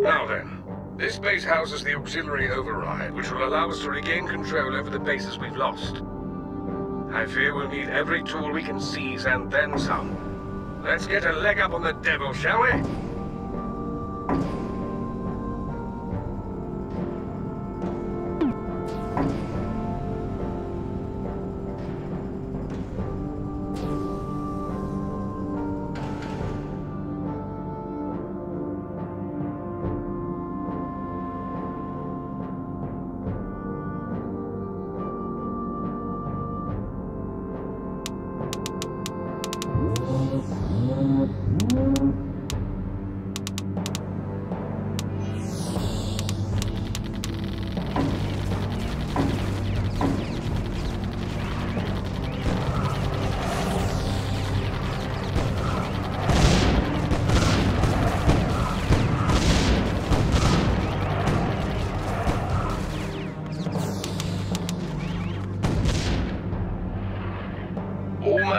Now then, this base houses the auxiliary override, which will allow us to regain control over the bases we've lost. I fear we'll need every tool we can seize and then some. Let's get a leg up on the devil, shall we?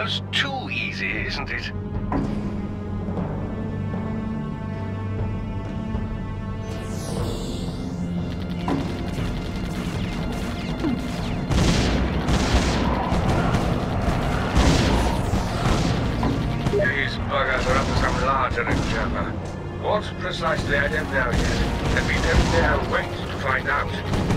Almost too easy, isn't it? These buggers are up to some larger endeavor. What precisely, I don't know yet. And we don't dare wait to find out.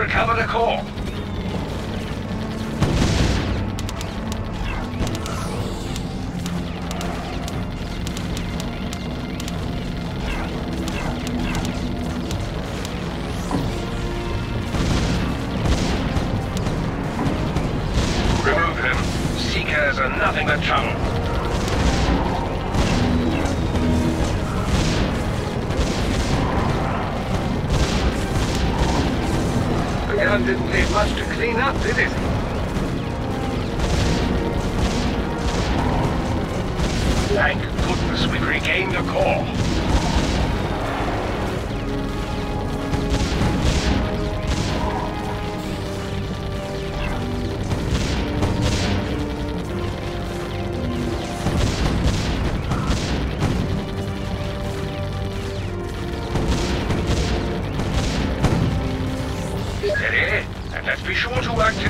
Recovered a core. Remove him. Seekers are nothing but trouble. Gun didn't leave much to clean up, did it? Thank goodness we've regained the core. And let's be sure to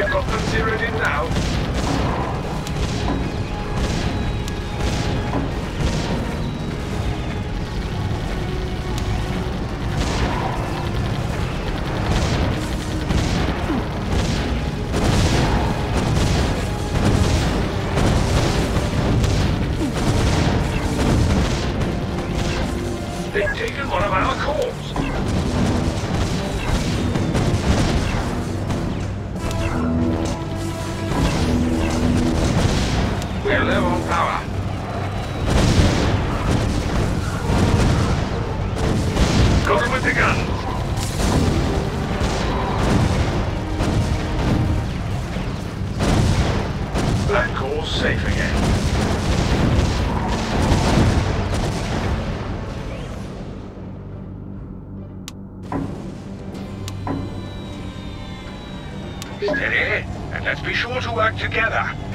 We've got them zeroed in now. Let's be sure to work together.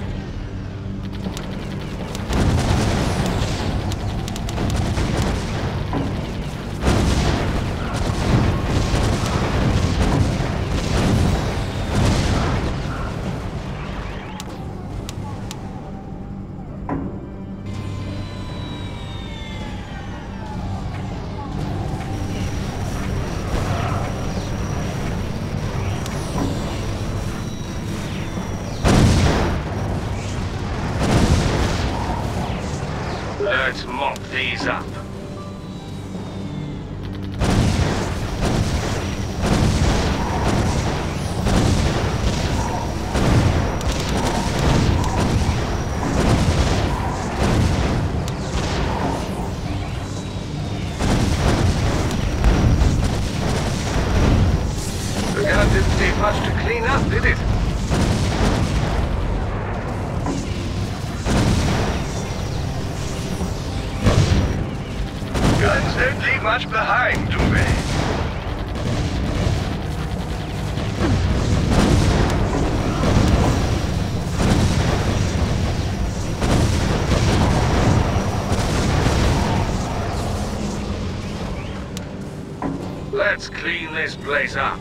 Much to clean up, did it? Guns don't leave much behind, do they? Let's clean this place up.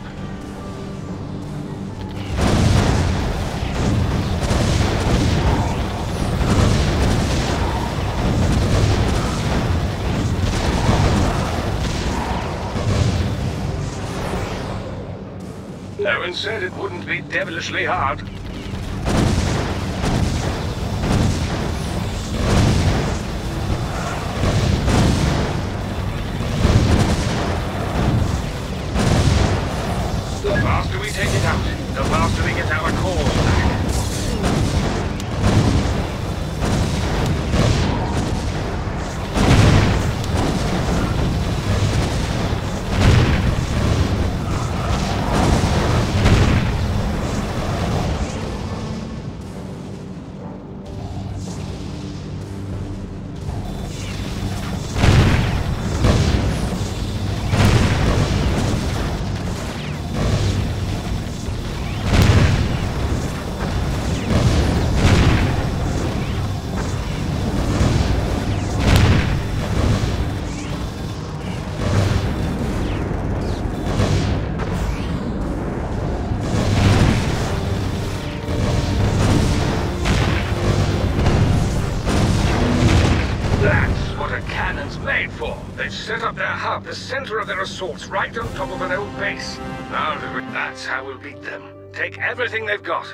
One said it wouldn't be devilishly hard. Set up their hub, the center of their assaults, right on top of an old base. Now that's how we'll beat them. Take everything they've got.